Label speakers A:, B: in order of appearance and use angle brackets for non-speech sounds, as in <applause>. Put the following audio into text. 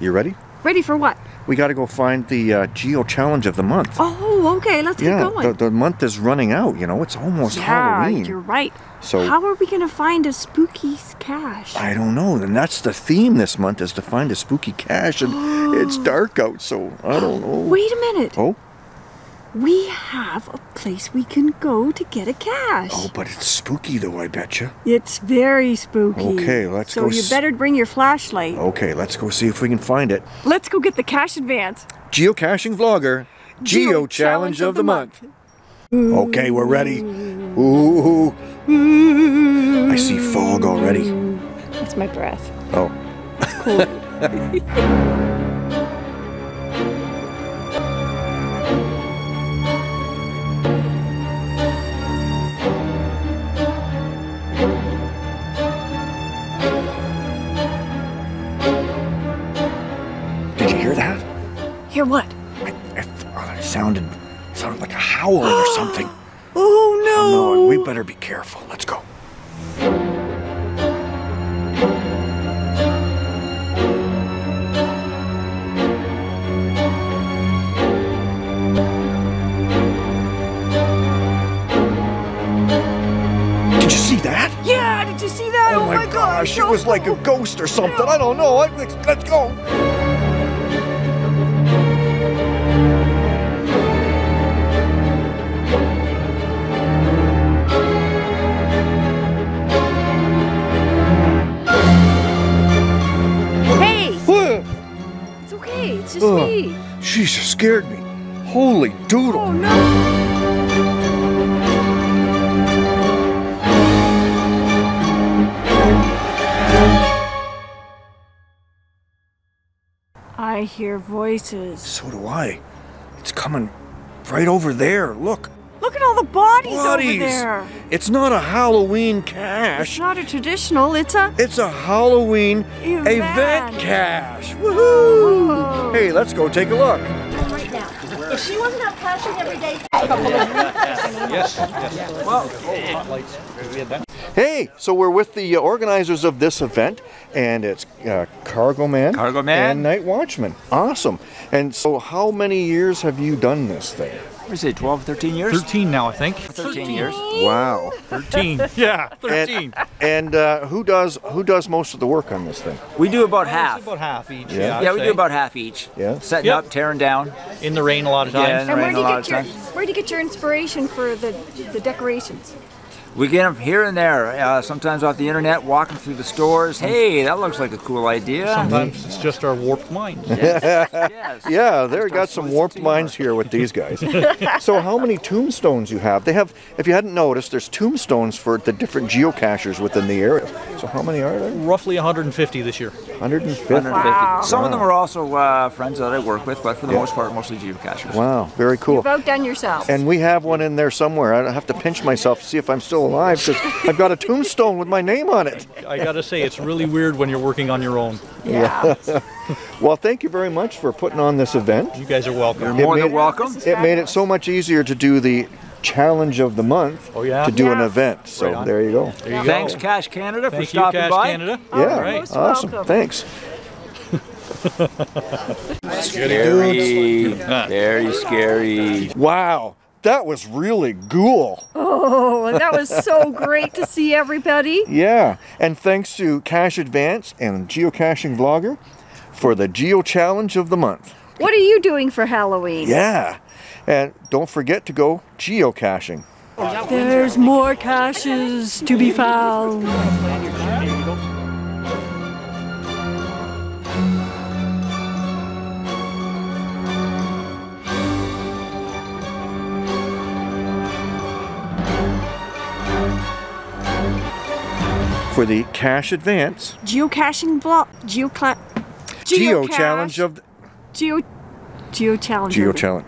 A: You ready?
B: Ready for what?
A: We got to go find the uh, Geo Challenge of the month.
B: Oh, okay. Let's
A: yeah,
B: get going.
A: the, the month is running out. You know, it's almost
B: yeah,
A: Halloween.
B: you're right.
A: So-
B: how are we gonna find a spooky cache?
A: I don't know. And that's the theme this month is to find a spooky cache, and it's <gasps> dark out, so I don't know.
B: Wait a minute.
A: Oh,
B: We have a place we can go to get a cache.
A: oh, but it's spooky though. I betcha.
B: It's very spooky.
A: Okay, let's
B: so
A: go
B: So
A: you
B: better bring your flashlight.
A: Okay, let's go see if we can find it.
B: Let's go get the cache advance.
A: Geocaching vlogger, Geo Challenge of the month. Okay, we're ready. Ooh, I see fog already.
B: That's my breath.
A: Oh, did you <laughs> Hear
B: what?
A: I, I, oh, it sounded sounded like a howling or <gasps> something.
B: Oh no!
A: Oh, no, we better be careful. Let's go. Did you see that?
B: Yeah, did you see that?
A: Oh, oh my gosh, it was like a ghost or something. I don't know. I, let's, let's go.
B: It's just
A: Ugh.
B: me.
A: Jesus scared me. Holy doodle.
B: Oh no! I hear voices.
A: So do I. It's coming right over there. Look.
B: Look at all the bodies,
A: Bodies.
B: over there.
A: It's not a Halloween
B: It's
A: cache.
B: not a traditional. It's a.
A: It's a Halloween
B: Event.
A: event cache. Woohoo!
B: Whoa.
A: Hey, let's go take a look.
C: right now. If she wasn't out caching every day,
A: Hey, so we're with the uh, organizers of this event, and it's uh, Cargo Man,
D: Cargo Man.
A: and Night Watchman. Awesome. And so, how many years have you done this thing?
D: What is it, 12, 13 years?
E: 13 now, I think.
D: 13 years.
A: Wow.
E: 13. <laughs> yeah, 13.
A: And, and uh, who does who does most of the work on this thing?
D: We do about
E: It's
D: half.
E: about half each.
A: Yeah.
E: Yeah,
D: Yeah, we
E: say.
D: do about half each.
A: Yeah.
D: Setting
E: Yep.
D: up, tearing down.
E: in the rain a lot of
D: Yeah,
E: times.
D: in the
B: And where
D: rain
B: do
D: a
B: you
D: lot
B: get
D: of
B: your
D: times.
B: Where do you get your inspiration for the the decorations?
D: We get them here and there. Uh, sometimes off the internet, walking through the stores. Hey, that looks like a cool idea.
E: Sometimes it's just our warped minds.
D: Yes. <laughs> yes.
A: Yeah, they
D: Just
A: got some warped minds here with these guys. <laughs> so, how many tombstones you have? They have, if you hadn't noticed, there's tombstones for the different geocachers within the area. So, how many are there?
E: Roughly 150 this year.
A: 150.
D: 150.
B: Wow.
D: Some of them are also uh, friends that I work with, but for the
A: Yeah.
D: most part, mostly geocachers.
A: Wow, very cool.
B: You've outdone yourself.
A: And we have one in there somewhere. I have to pinch myself to see if I'm still alive because I've got a tombstone with my name on it.
E: I gotta say, it's really weird when you're working on your own.
B: yeah. <laughs>
A: Well, thank you very much for putting on this event.
E: You guys are welcome.
D: You're more
A: made-
D: than welcome.
A: It made it so much easier to do the challenge of the month
E: Oh, yeah?
A: to do an event. So
E: Right
A: there you go.
E: There you
D: Thanks,
E: go.
D: Cache Canada, for
E: Thank you,
D: stopping
E: Cache
D: by.
A: Yeah,
E: Canada.
B: you're most
A: awesome.
B: welcome.
A: Thanks. <laughs>
D: Scary. Very scary.
A: Wow, that was really cool.
B: Oh, that was so <laughs> great to see everybody.
A: Yeah, and thanks to Cache Advance and Geocaching Vlogger for the Geo Challenge of the month.
B: What are you doing for Halloween?
A: Yeah, and don't forget to go geocaching.
B: There's more caches to be found.
A: For the Cache Advance
B: Geocaching block. Geocla.
A: Geo Challenge of the
B: Geo. Geo challenge.
A: Geo Challenge.